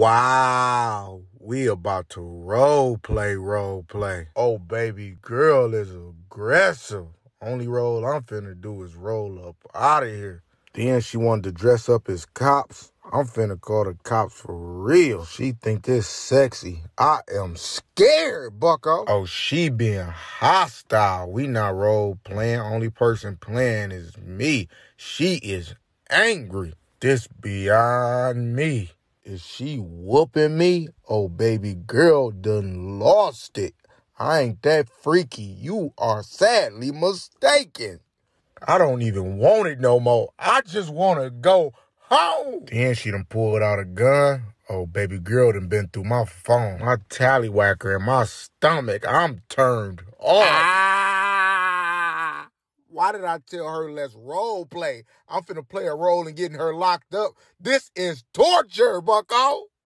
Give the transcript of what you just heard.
Wow, we about to role play, role play. Oh, baby girl is aggressive. Only role I'm finna do is roll up out of here. Then she wanted to dress up as cops. I'm finna call the cops for real. She think this sexy. I am scared, bucko. Oh, she being hostile. We not role playing. Only person playing is me. She is angry. This beyond me. Is she whooping me? Oh, baby girl done lost it. I ain't that freaky. You are sadly mistaken. I don't even want it no more. I just want to go home. Then she done pulled out a gun. Oh, baby girl done been through my phone, my tallywhacker, and my stomach. I'm turned off. Why did I tell her let's role play? I'm finna play a role in getting her locked up. This is torture, bucko.